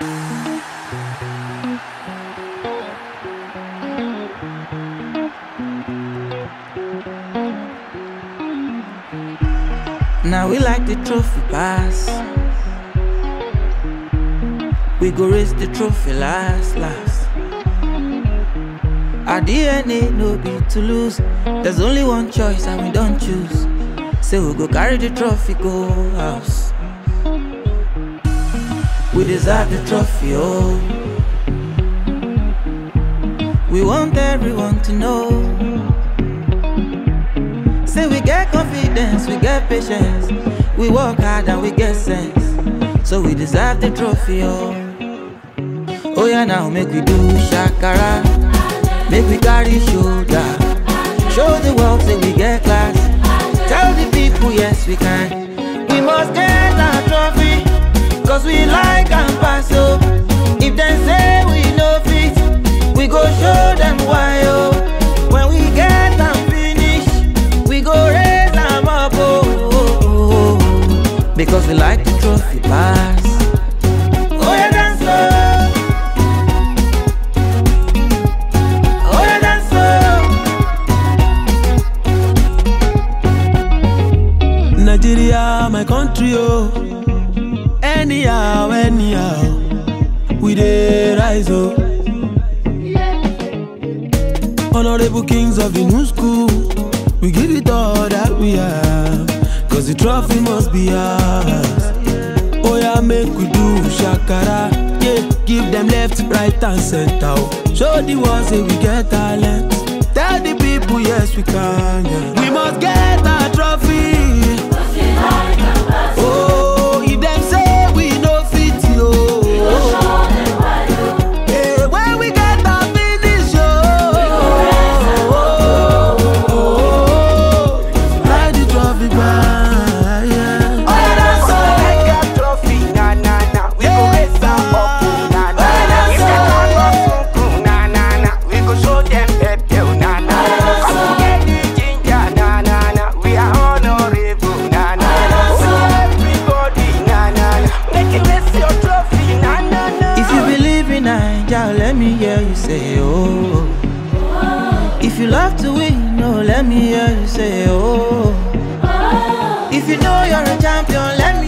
Now we like the trophy pass. We go raise the trophy last, last. Our DNA no be to lose. There's only one choice and we don't choose. Say we go carry the trophy, go house. We deserve the trophy, oh. We want everyone to know. Say we get confidence, we get patience. We work hard and we get sense. So we deserve the trophy, oh. Oh yeah, now make we do shakara. Make we carry shoulder. Show the world say we get class. Tell the people yes we can. Nigeria, my country, oh. Anyhow, anyhow, we dey rise, oh. Honorable kings of the new school, we give it all that we have. Cause the trophy must be ours. Oh yeah, make we do shakara. Yeah, give them left, right, and center. oh. Show the world say we get talent. Tell the people yes we can. Yeah. Naija, let me hear you say oh. If you love to win, no, let me hear you say oh. If you know you're a champion, let me